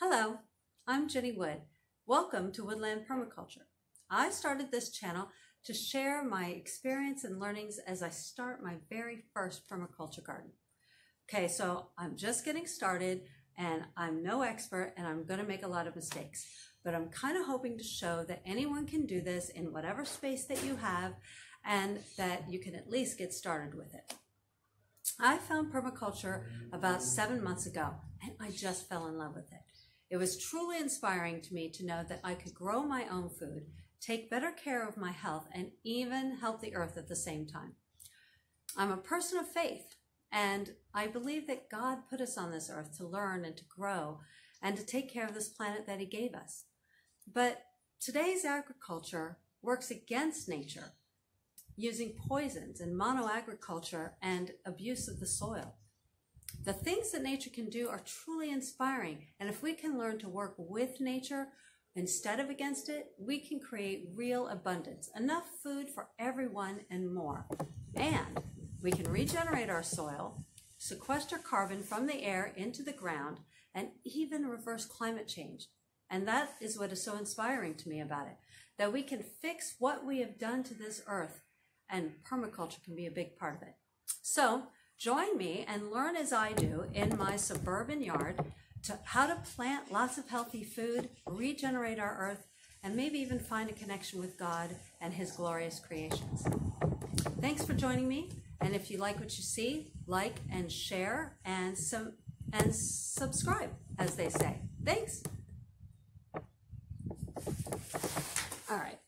Hello, I'm Jenny Wood. Welcome to Woodland Permaculture. I started this channel to share my experience and learnings as I start my very first permaculture garden. Okay, so I'm just getting started and I'm no expert and I'm going to make a lot of mistakes, but I'm kind of hoping to show that anyone can do this in whatever space that you have and that you can at least get started with it. I found permaculture about seven months ago and I just fell in love with it. It was truly inspiring to me to know that I could grow my own food, take better care of my health, and even help the earth at the same time. I'm a person of faith, and I believe that God put us on this earth to learn and to grow and to take care of this planet that He gave us. But today's agriculture works against nature using poisons and monoagriculture and abuse of the soil. The things that nature can do are truly inspiring. And if we can learn to work with nature instead of against it, we can create real abundance, enough food for everyone and more. And we can regenerate our soil, sequester carbon from the air into the ground, and even reverse climate change. And that is what is so inspiring to me about it that we can fix what we have done to this earth, and permaculture can be a big part of it. So, Join me and learn as I do in my suburban yard to how to plant lots of healthy food, regenerate our earth, and maybe even find a connection with God and His glorious creations. Thanks for joining me. And if you like what you see, like and share and some and subscribe, as they say. Thanks. All right.